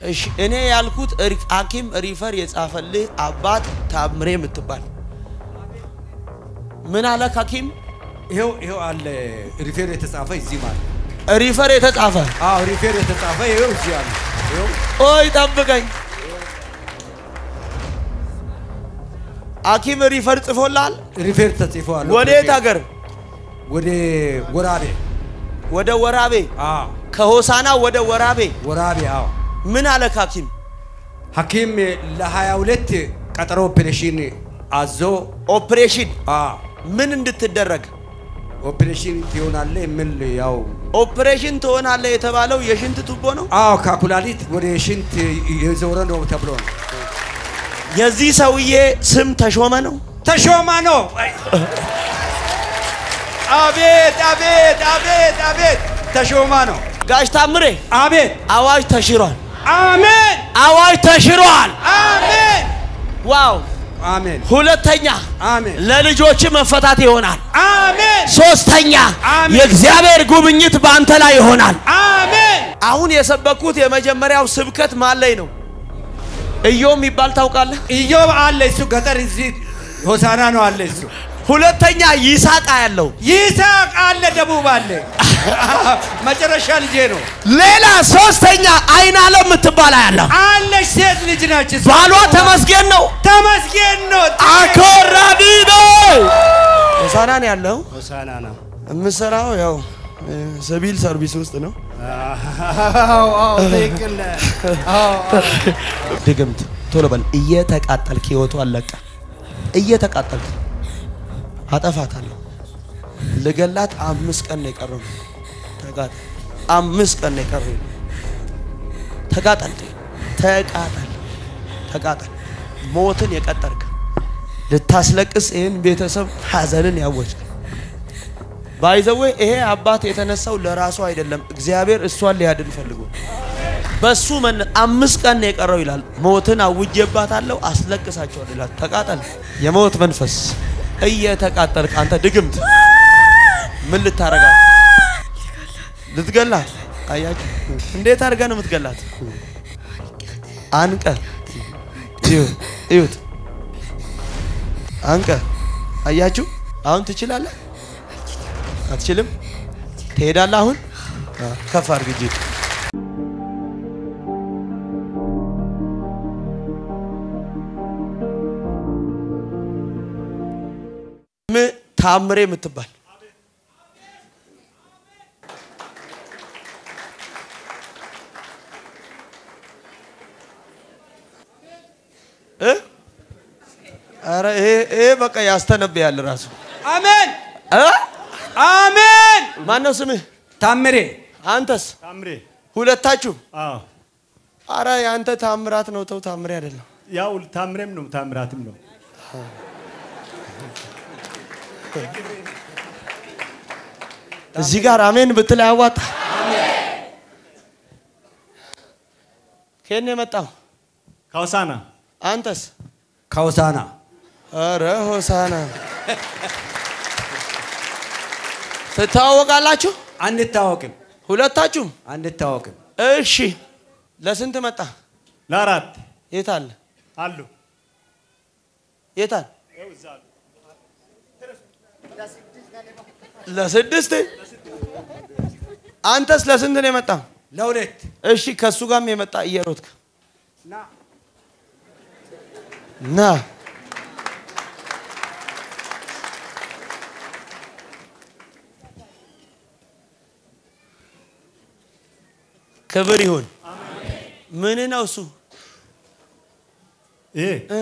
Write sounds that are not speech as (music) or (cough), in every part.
እሺ እኔ ያልኩት ሐኪም refer የጻፈልህ አባት ታምሬ የምትባል። ምን አለ ሐኪም? ይሄው ይሄው አለ refer የተጻፈ እዚህም አለ። refer የተጻፈ? አዎ refer የተጻፈ ይሄው እዚህ አለ። ይሄው ኦይ ጠብቀኝ። ሐኪም refer ጽፎላል refer ተጽፏል። ወዴት ሀገር? ወደ ወራቤ። ወደ ወራቤ? አዎ። ከሆሳና ወደ ወራቤ? ወራቤ አዎ ምን አለ ሐኪም? ሐኪም ለ22 ቀጠሮ ኦፕሬሽን አዞ ኦፕሬሽን? ምን እንድትደረግ? ኦፕሬሽን ትሆናለህ የሚል ያው ኦፕሬሽን ትሆናለህ የተባለው የሽንት ቱቦ ነው? አዎ ከኩላሊት ወደ ሽንት የዞረ ነው ተብሎ ነው። የዚህ ሰውዬ ስም ተሾመ ነው? ተሾማ ነው። አቤት አቤት አቤት አቤት! ተሾማ ነው። ጋሽ ታምሬ አቤት! አዋጅ ተሽሯል አሜን! አዋጅ ተሽሯል! አሜን! wow! አሜን! ሁለተኛ አሜን! ለልጆች መፈታት ይሆናል! አሜን! ሶስተኛ የእግዚአብሔር ጉብኝት በአንተ ላይ ይሆናል! አሜን! አሁን የሰበኩት የመጀመሪያው ስብከት ማን ላይ ነው። ኢዮብ የሚባል ታውቃለህ? ኢዮብ አለ እሱ ገጠር እዚህ ሆሳና ነው አለ እሱ ሁለተኛ ይሳቃ ያለው ይስሐቅ አለ ደቡብ አለ። (laughs) መጨረሻ ልጄ ነው። ሌላ ሶስተኛ አይን አለም የምትባል ያለው አለች ሴት ልጅ ናች ባሏ ተመስገን ነው። ተመስገን ነው። አኮራቢዶ ሆሳና ነው ያለው? ሆሳና ነው። የምሰራው ያው ሲቪል ሰርቪስ ውስጥ ነው። ድግምት ቶሎ በል። እየተቃጠልክ ህይወቱ አለቀ። እየተቃጠልክ አጠፋታለሁ። ልገላት አምስት ቀን ነው የቀረው። ተቃጠል አምስት ቀን ነው የቀረው። ተቃጠል ተቃጠል ተቃጠል ሞትን የቀጠርክ። ልታስለቅስ ይህን ቤተሰብ ሀዘንን ያወጅክ። ባይዘዌ ይሄ አባት የተነሳው ለራሱ አይደለም። እግዚአብሔር እሷን ሊያድን ፈልጎ። በሱ መነ አምስት ቀን የቀረው ይላል። ሞትን አውጄባታለሁ አስለቅሳቸዋለሁ ይላል። ተቃጠል። የሞት መንፈስ እየተቃጠልክ አንተ ድግምት ምን ልታረጋት? ልትገላት? አያችሁ እንዴት አድርገህ ነው የምትገላት? አንቀ እዩት፣ አንቀ አያችሁ። አሁን ትችላለህ? አትችልም? ትሄዳለህ? አሁን ከፍ አድርግ እጅ ታምሬ የምትባል እ? ኧረ ይሄ ይሄ በቃ ያስተነብያል ራሱ አሜን እ? አሜን ማን ነው ስምህ? ታምሬ አንተስ? ታምሬ ሁለታችሁ? አዎ አረ የአንተ ታምራት ነው። ተው ታምሬ አይደለም። ያው ታምሬም ነው ታምራትም ነው እዚህ ጋር አሜን ብትል ያዋጣ። ከየት ነው የመጣው? ከሆሳና አንተስ? ከሆሳና አረ ሆሳና ትተዋወቃላችሁ? አንታወቅም ሁለታችሁም? አንታወቅም እሺ። ለስንት መጣ? ለአራት የት አለ? አሉ የት አለ? ለስድስት አንተስ ለስንት ነው የመጣ? ለሁለት እሺ ከእሱ ጋርም የመጣ እየሮጥክ ና ክብር ይሁን። ምን ነው እሱ? ይሄ እ?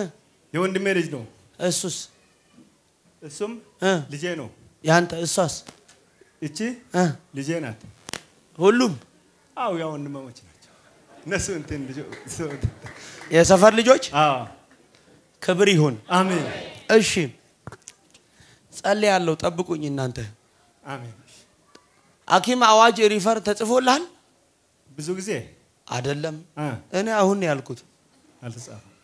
የወንድሜ ልጅ ነው እሱስ እሱም? ልጄ ነው ያንተ እሷስ እቺ እ? ልጄ ናት ሁሉም አው ያው ወንድማሞች ናቸው እነሱ እንትን የሰፈር ልጆች ክብር ይሁን። አሜን እሺ ጸልያለሁ። ጠብቁኝ እናንተ። አሜን ሐኪም አዋጅ refer ተጽፎልሃል? ብዙ ጊዜ አይደለም። እኔ አሁን ነው ያልኩት፣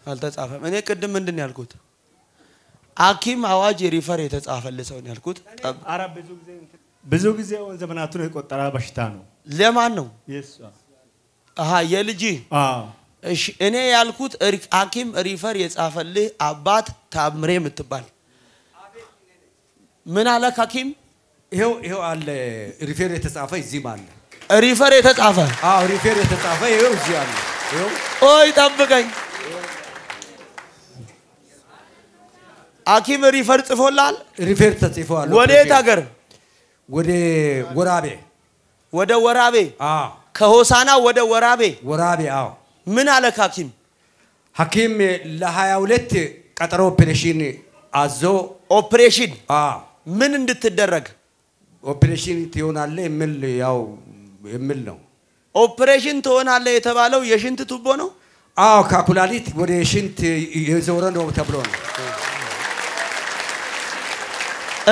አልተጻፈም እኔ ቅድም ምንድን ያልኩት? ሐኪም አዋጅ refer የተጻፈልህ ሰው ነው ያልኩት። ብዙ ጊዜ ዘመናቱን የቆጠረ በሽታ ነው። ለማን ነው? የልጅ? እሺ እኔ ያልኩት ሐኪም refer የጻፈልህ አባት ታምሬ የምትባል። ምን አለ ሐኪም? ይኸው ይኸው አለ። refer የተጻፈ እዚህም አለ። refer የተጻፈ? አዎ refer የተጻፈ ይኸው እዚህ አለ። ይኸው። ኦይ ጠብቀኝ ሐኪም refer ጽፎላል? refer ተጽፏል። ወዴት ሀገር ወደ ወራቤ። ወደ ወራቤ? አዎ ከሆሳና ወደ ወራቤ? ወራቤ አዎ ምን አለ ሐኪም? ሐኪም ለሀያ ሁለት ቀጠሮ ኦፕሬሽን አዞ ኦፕሬሽን? ምን እንድትደረግ? ኦፕሬሽን ትሆናለ የሚል ያው የሚል ነው። ኦፕሬሽን ትሆናለህ የተባለው የሽንት ቱቦ ነው? አዎ ከኩላሊት ወደ ሽንት የዞረ ነው ተብሎ ነው።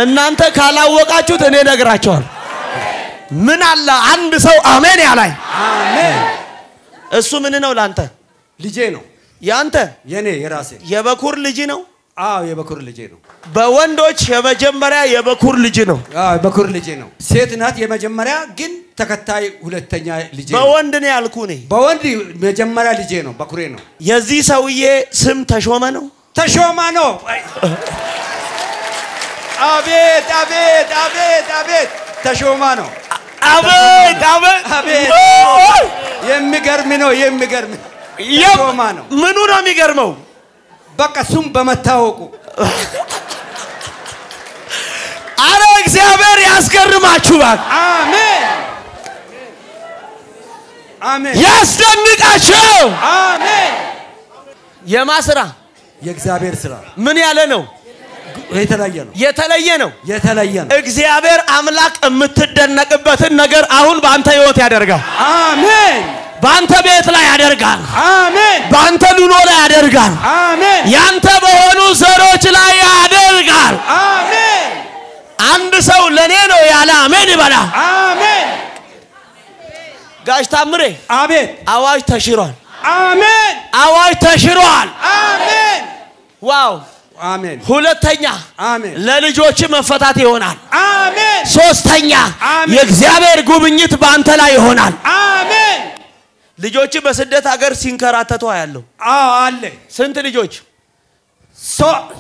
እናንተ ካላወቃችሁት እኔ ነግራቸዋል ምን አለ አንድ ሰው አሜን ያላይ አሜን። እሱ ምን ነው ላንተ ልጄ ነው ያንተ የኔ የራሴ የበኩር ልጅ ነው አዎ የበኩር ልጄ ነው። በወንዶች የመጀመሪያ የበኩር ልጅ ነው አዎ የበኩር ልጄ ነው። ሴት ናት የመጀመሪያ ግን ተከታይ ሁለተኛ ልጄ ነው። በወንድ ነው ያልኩ እኔ በወንድ መጀመሪያ ልጄ ነው። በኩሬ ነው። የዚህ ሰውዬ ስም ተሾመ ነው ተሾማ ነው። አቤት አቤት አቤት አቤት! ተሾማ ነው። አቤት አቤት! አቤት! የሚገርም ነው። የሚገርም ተሾማ ነው። ምኑ ነው የሚገርመው? በቃ እሱም በመታወቁ። አረ እግዚአብሔር ያስገርማችሁ እባክህ! አሜን! አሜን! ያስደንቃችሁ! አሜን። የማስራ የእግዚአብሔር ስራ። ምን ያለ ነው የተለየ ነው። የተለየ ነው። የተለየ ነው። እግዚአብሔር አምላክ የምትደነቅበትን ነገር አሁን በአንተ ህይወት ያደርጋል። አሜን። በአንተ ቤት ላይ ያደርጋል። አሜን። በአንተ ኑሮ ላይ ያደርጋል። አሜን። ያንተ በሆኑ ዘሮች ላይ ያደርጋል። አሜን። አንድ ሰው ለእኔ ነው ያለ አሜን ይበላ። አሜን። ጋሽ ታምሬ አቤት አዋጅ ተሽሯል። አሜን። አዋጅ ተሽሯል። አሜን። ዋው አሜን። ሁለተኛ አሜን። ለልጆች መፈታት ይሆናል። አሜን። ሶስተኛ የእግዚአብሔር ጉብኝት በአንተ ላይ ይሆናል። አሜን። ልጆች በስደት ሀገር ሲንከራተቱ ያለው አዎ አለ። ስንት ልጆች?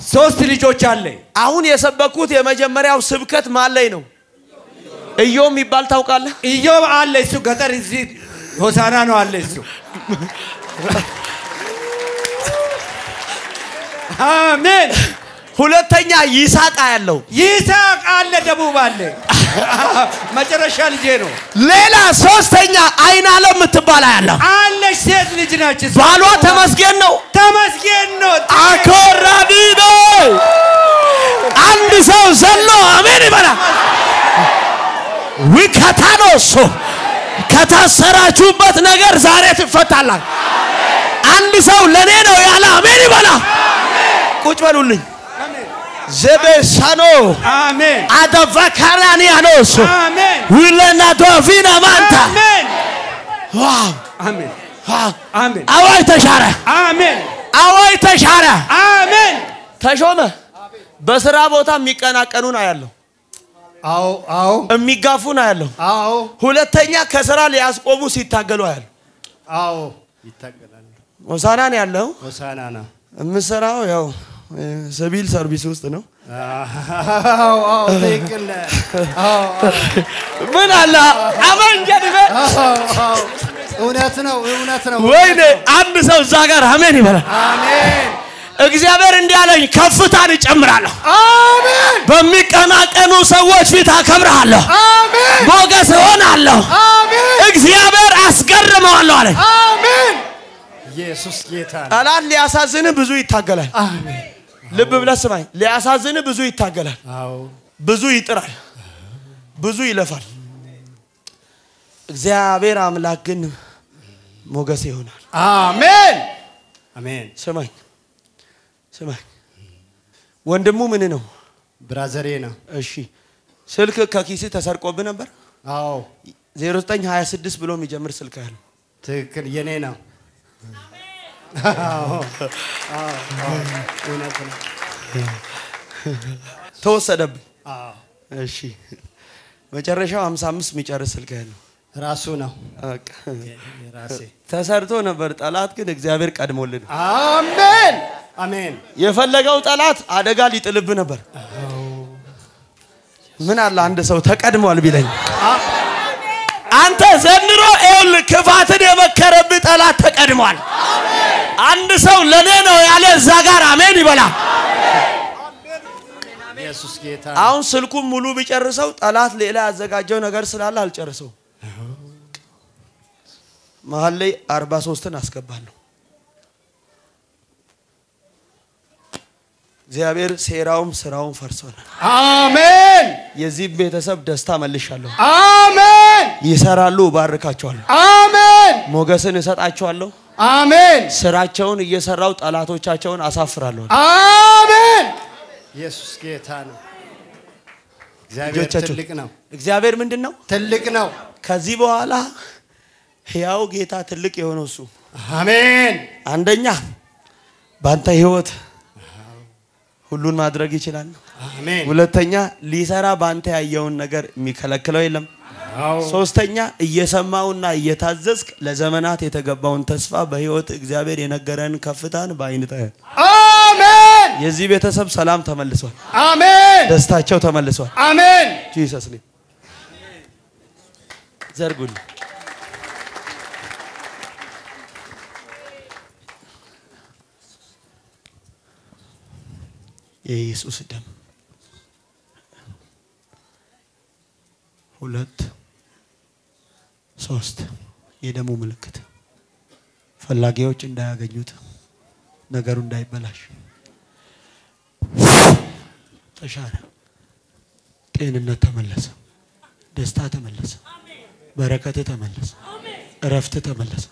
ሶስት ልጆች አለ። አሁን የሰበኩት የመጀመሪያው ስብከት ማን ላይ ነው? እዮ የሚባል ታውቃለህ? ኢዮብ አለ እሱ ገጠር እዚህ ሆሳና ነው አለ እሱ አሜን። ሁለተኛ ይሳቃ ያለው ይስሐቅ አለ ደቡብ አለ። መጨረሻ ልጄ ነው። ሌላ ሶስተኛ አይን አለም የምትባል ያለው አለች ሴት ልጅ ናች ባሏ ተመስገን ነው። ተመስገን ነው። አኮራዲዶ አንድ ሰው ዘሎ አሜን ይበላል ውከታ ነው እሱ ከታሰራችሁበት ነገር ዛሬ ትፈታላል አንድ ሰው ለእኔ ነው ያለ አሜን ይበላ ቁጭ በሉልኝ። ዘቤሳኖ አሜን። አደቫካራኒያኖ እሱ አሜን። ዊለና ዶቪና ማንታ አሜን። ዋው! አሜን። አዋጅ ተሻረ። አሜን። አዋጅ ተሻረ። አሜን። ተሾመ። በስራ ቦታ የሚቀናቀኑ ነው ያለው አዎ አዎ። የሚጋፉ ነው ያለው አዎ። ሁለተኛ ከስራ ሊያስቆሙ ሲታገሉ ያለው አዎ ይታገላል። ሆሳና ነው ያለው። ሆሳና ነው። የምሰራው ያው ሲቪል ሰርቪስ ውስጥ ነው። ምን አለ? አዎ እውነት ነው እውነት ነው። ወይኔ አንድ ሰው እዛ ጋር አሜን ይበላል። አሜን። እግዚአብሔር እንዲህ አለኝ ከፍታን እጨምራለሁ። አሜን። በሚቀናቀኑ ሰዎች ፊት አከብርሃለሁ። አሜን። ሞገስ እሆናለሁ። አሜን። እግዚአብሔር አስገርመዋለሁ አለኝ። አሜን። ኢየሱስ ጌታ ነው። ጠላት ሊያሳዝን ብዙ ይታገላል። አሜን ልብ ብለህ ስማኝ። ሊያሳዝን ብዙ ይታገላል ብዙ ይጥራል ብዙ ይለፋል። እግዚአብሔር አምላክ ግን ሞገስ ይሆናል። አሜን። አሜን። ስማኝ ስማኝ። ወንድሙ ምን ነው? ብራዘሬ ነው። እሺ። ስልክ ከኪስ ተሰርቆብህ ነበር? አዎ። 0926 ብሎ የሚጀምር ስልክ ያለው? ትክክል። የኔ ነው። ተወሰደብኝ። እሺ። መጨረሻው 55 የሚጨርስ ስልክ ያለው ራሱ ነው። ተሰርቶ ነበር። ጠላት ግን እግዚአብሔር ቀድሞልን። አሜን! አሜን። የፈለገው ጠላት አደጋ ሊጥልብህ ነበር። ምን አለ አንድ ሰው ተቀድሟል ቢለኝ። አንተ ዘንድሮ ይኸውልህ ክፋትን የመከረብህ ጠላት ተቀድሟል። አንድ ሰው ለኔ ነው ያለ እዛ ጋር አሜን ይበላ። ኢየሱስ ጌታ አሁን ስልኩን ሙሉ ቢጨርሰው ጠላት ሌላ ያዘጋጀው ነገር ስላለ አልጨርሰው። መሀል ላይ አርባ ሶስትን አስገባለሁ። እግዚአብሔር ሴራውም ስራውም ፈርሶናል። አሜን የዚህ ቤተሰብ ደስታ መልሻለሁ። አሜን ይሰራሉ፣ እባርካቸዋለሁ። አሜን ሞገስን እሰጣቸዋለሁ። አሜን ስራቸውን እየሰራው ጠላቶቻቸውን አሳፍራለሁ። አሜን። ኢየሱስ ጌታ ነው። እግዚአብሔር ትልቅ ነው፣ እግዚአብሔር ምንድን ነው? ትልቅ ነው። ከዚህ በኋላ ሕያው ጌታ ትልቅ የሆነው እሱ አሜን አንደኛ በአንተ ህይወት ሁሉን ማድረግ ይችላል። አሜን። ሁለተኛ ሊሰራ በአንተ ያየውን ነገር የሚከለክለው የለም። ሶስተኛ እየሰማውና እየታዘዝክ ለዘመናት የተገባውን ተስፋ በህይወት እግዚአብሔር የነገረን ከፍታን በአይን ታያል። አሜን የዚህ ቤተሰብ ሰላም ተመልሷል። አሜን ደስታቸው ተመልሷል። አሜን። Jesus name ዘርጉልኝ። የኢየሱስ ደም ሁለት ሶስት የደሙ ምልክት ፈላጊዎች እንዳያገኙት ነገሩ እንዳይበላሽ ተሻለ። ጤንነት ተመለሰ። ደስታ ተመለሰ። በረከት ተመለሰ። እረፍት ተመለሰ።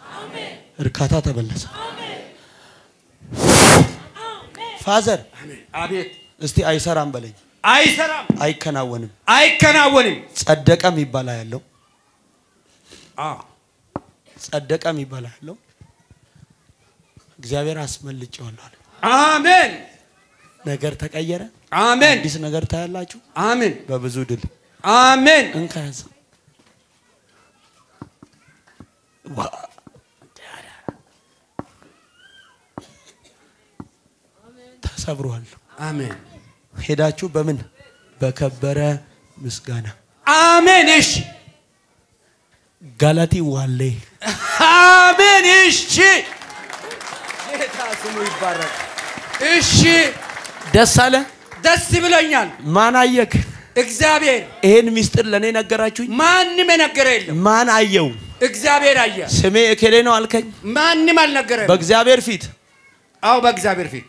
እርካታ ተመለሰ። ፋዘር አቤት እስቲ አይሰራም በለኝ። አይሰራም፣ አይከናወንም። አይከናወንም። ጸደቀ የሚባል ያለው ጸደቀ የሚባል ያለው እግዚአብሔር አስመልጬዋለሁ አለ። አሜን፣ ነገር ተቀየረ። አሜን፣ አዲስ ነገር ታያላችሁ አሜን፣ በብዙ ድል አሜን። እንካያዝ ተሰብሯል። አሜን፣ ሄዳችሁ በምን በከበረ ምስጋና አሜን። እሺ፣ ጋላቲ ዋሌ አሜን። እሺ፣ ጌታ ስሙ ይባረክ። እሺ፣ ደስ አለ። ደስ ብሎኛል። ማን አየክ? እግዚአብሔር ይሄን ሚስጥር ለእኔ ነገራችሁኝ። ማንም የነገረ የለም። ማን አየው? እግዚአብሔር አየ። ስሜ እኬሌ ነው አልከኝ። ማንም አልነገረም። በእግዚአብሔር ፊት አዎ፣ በእግዚአብሔር ፊት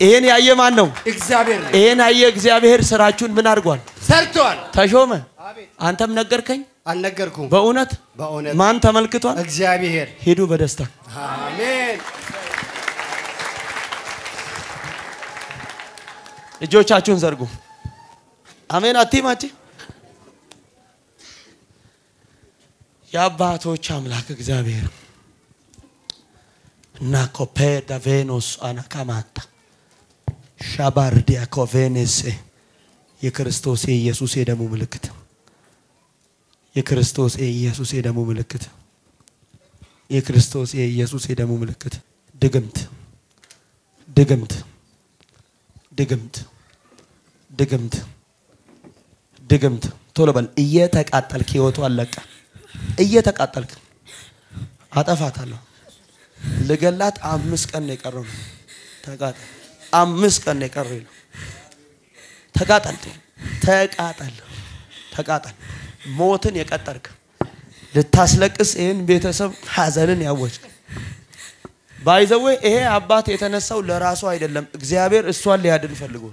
ይሄን ያየ ማን ነው? እግዚአብሔር ነው። ይሄን ያየ እግዚአብሔር ስራችሁን ምን አድርጓል? ሰርተዋል። ተሾመ። አንተም ነገርከኝ። አልነገርኩም። በእውነት? በእውነት። ማን ተመልክቷል? እግዚአብሔር። ሂዱ በደስታ። አሜን። እጆቻችሁን ዘርጉ። አሜን። አቲማች የአባቶች አምላክ እግዚአብሔር። እና ኮፔ ዳቬኖስ አናካማንታ። ሻባር ዲያኮቬኔሴ የክርስቶስ የኢየሱስ የደሙ ምልክት የክርስቶስ የኢየሱስ የደሙ ምልክት። የክርስቶስ የኢየሱስ የደሙ ምልክት። ድግምት ድግምት ድግምት ድግምት ድግምት። ቶሎ በል። እየተቃጠልክ ህይወቱ አለቀ። እየተቃጠልክ አጠፋታለሁ። ልገላት አምስት ቀን ነው የቀረው ተቃጠል። አምስት ቀን ነው የቀረው ተቃጠል ተቃጠል ተቃጠል ሞትን የቀጠርክ። ልታስለቅስ ይህን ቤተሰብ ሀዘንን ያወጅ። ባይዘዌ ይሄ አባት የተነሳው ለራሱ አይደለም እግዚአብሔር እሷን ሊያድን ፈልጎ።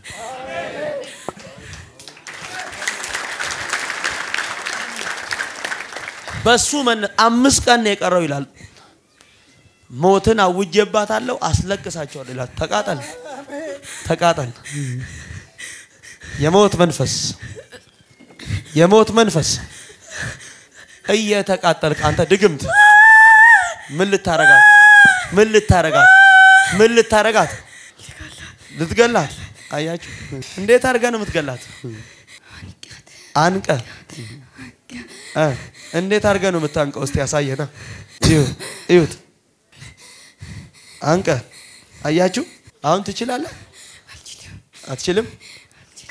በሱ መነ አምስት ቀን ነው የቀረው ይላል። ሞትን አውጄባታለሁ አስለቅሳቸዋለሁ ይላል። ተቃጠል ተቃጠል። የሞት መንፈስ የሞት መንፈስ እየተቃጠልክ አንተ ድግምት። ምን ልታረጋት? ምን ልታረጋት? ምን ልታረጋት? ልትገላት? አያችሁ? እንዴት አድርገህ ነው የምትገላት? አንቀ እንዴት አድርገህ ነው የምታንቀው? ያሳየና። እዩት፣ አንቀ አያችሁ? አሁን ትችላለህ? አትችልም?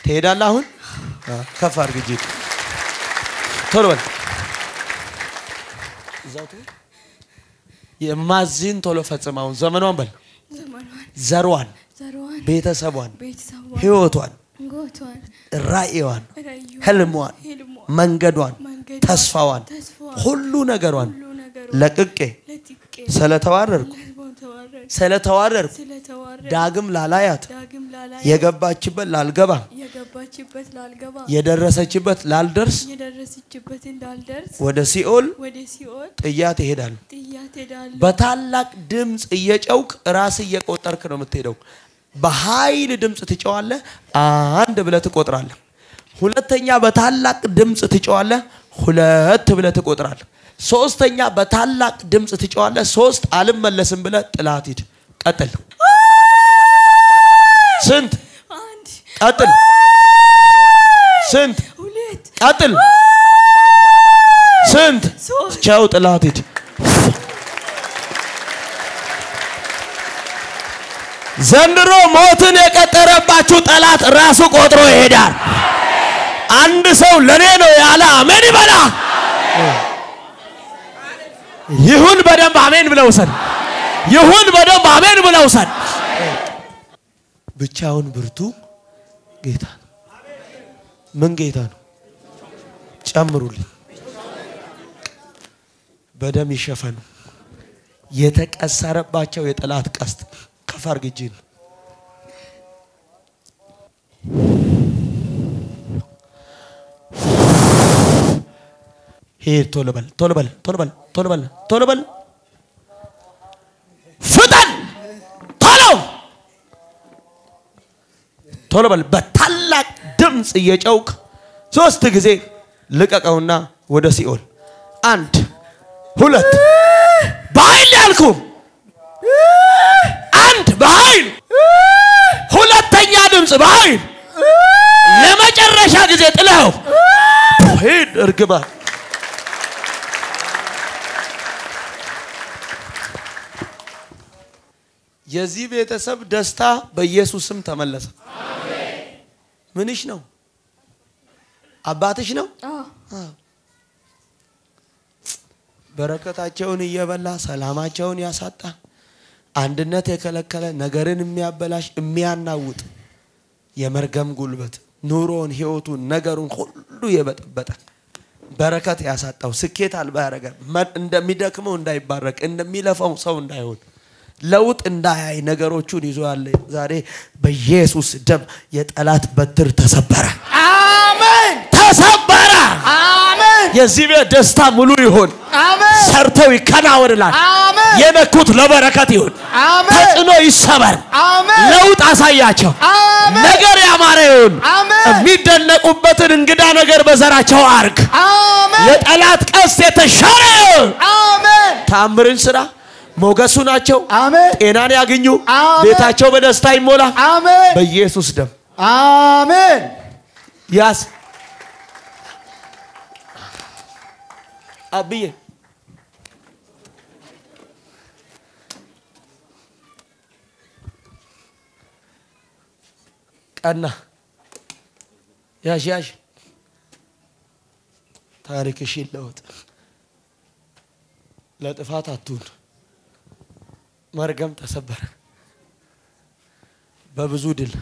ትሄዳለህ? አሁን ከፍ አድርግ እጅ ቶሎ በል። የማዝን ቶሎ ፈጽም። አሁን ዘመኗን በል። ዘመኗን። ዘሯን፣ ቤተሰቧን፣ ህይወቷን፣ ጎቷን ራእይዋን፣ ህልሟን፣ መንገዷን፣ ተስፋዋን፣ ሁሉ ነገሯን ለቅቄ ስለተዋረድኩ ለተዋረድ ስለተዋረድኩ ስለተዋረድ ዳግም ላላያት የገባችበት ላልገባ የደረሰችበት ላልደርስ ወደ ሲኦል ጥያት ሄዳለሁ። በታላቅ ድምፅ እየጨውክ ራስ እየቆጠርክ ነው የምትሄደው። በኃይል ድምፅ ትጨዋለህ። አንድ ብለህ ትቆጥራለህ። ሁለተኛ በታላቅ ድምፅ ትጨዋለህ። ሁለት ብለህ ትቆጥራለህ። ሶስተኛ በታላቅ ድምፅ ትጨዋለህ። ሶስት አልመለስም ብለህ ጥላት ሂድ። ቀጥል። ስንት? ቀጥል። ስንት? ቀጥል። ስንት? ቻው። ጥላት ሂድ። ዘንድሮ ሞትን የቀጠረባችሁ ጠላት ራሱ ቆጥሮ ይሄዳል። አንድ ሰው ለኔ ነው ያለ አሜን ይበላ። ይሁን በደንብ አሜን ብለውሰን ይሁን በደንብ አሜን ብለውሰን ብቻውን ብርቱ ጌታ ነው። ምን ጌታ ነው? ጨምሩልኝ። በደም ይሸፈኑ። የተቀሰረባቸው የጠላት ቀስት ከፍ አድርግ እጅህን። ሂድ ቶሎ በል ቶሎ በል ቶሎ በል ቶሎ በል ቶሎ በል። ፍጠን! ቶሎ! ቶሎ በል። በታላቅ ድምፅ እየጨውክ ሶስት ጊዜ ልቀቀውና ወደ ሲኦል። አንድ ሁለት በኃይል ያልኩ አንድ በኃይል። ሁለተኛ ድምፅ በኃይል። ለመጨረሻ ጊዜ ጥለው። ሂድ እርግማ የዚህ ቤተሰብ ደስታ በኢየሱስ ስም ተመለሰ። ምንሽ ነው? አባትሽ ነው? አዎ በረከታቸውን እየበላ ሰላማቸውን ያሳጣ አንድነት የከለከለ ነገርን የሚያበላሽ የሚያናውጥ የመርገም ጉልበት ኑሮውን፣ ህይወቱን፣ ነገሩን ሁሉ የበጠበጠ በረከት ያሳጣው ስኬት አልባ ያደረገ እንደሚደክመው እንዳይባረክ እንደሚለፋው ሰው እንዳይሆን ለውጥ እንዳያይ ነገሮቹን ይዞ ያለ ዛሬ በኢየሱስ ደም የጠላት በትር ተሰበረ፣ አሜን ተሰበረ። አሜን የዚህ ቤት ደስታ ሙሉ ይሁን። አሜን ሰርተው ይከናወንላል። አሜን የነኩት ለበረከት ይሁን። አሜን ተጽዕኖ ይሰበር። አሜን ለውጥ አሳያቸው። አሜን ነገር ያማረ ይሁን። አሜን የሚደነቁበትን እንግዳ ነገር በዘራቸው አርግ። አሜን የጠላት ቀስት የተሻረ ይሁን። አሜን ታምርን ስራ። ሞገሱ ናቸው። አሜን ጤናን ያግኙ። ቤታቸው በደስታ ይሞላ። አሜን በኢየሱስ ደም አሜን ያዝ። አብዬ ቀና ያዥ ያዥ ታሪክሽ ይለወጥ። ለጥፋት አትሁን። መርገም ተሰበረ። በብዙ ድል